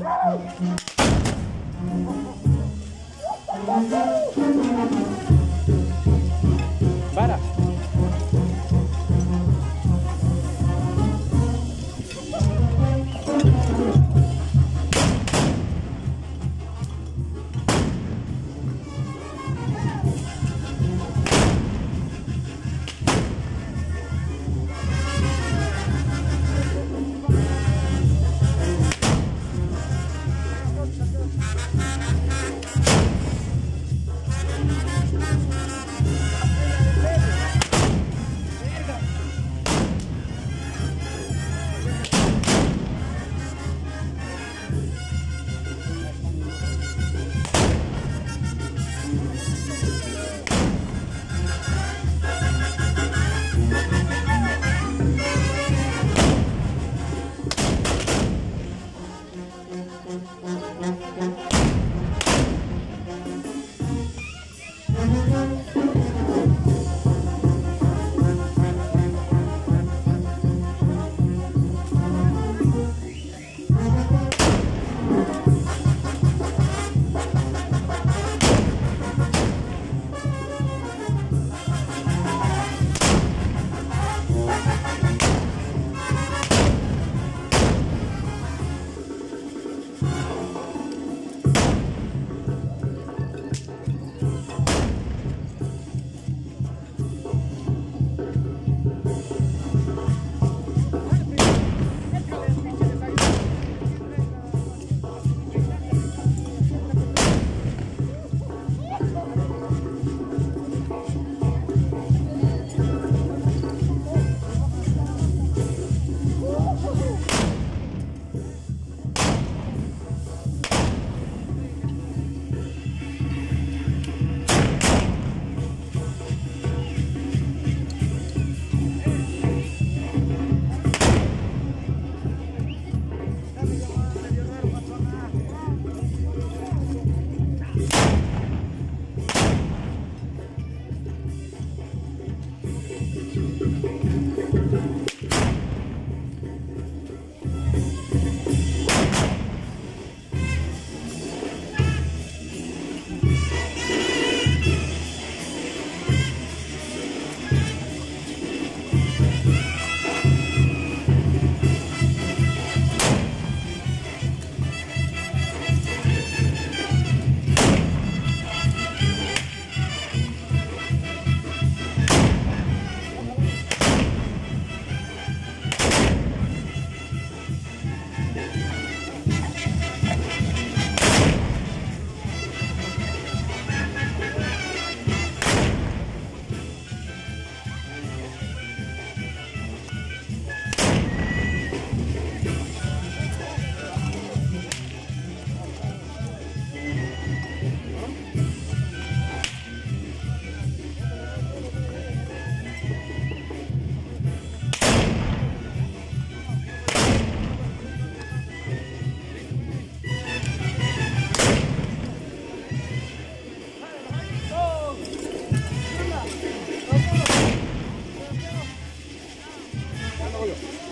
Woo! Olha.